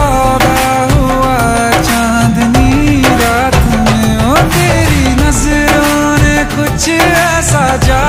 सौदा हुआ चांदनी रात में ओ तेरी नज़रों ने कुछ ऐसा जा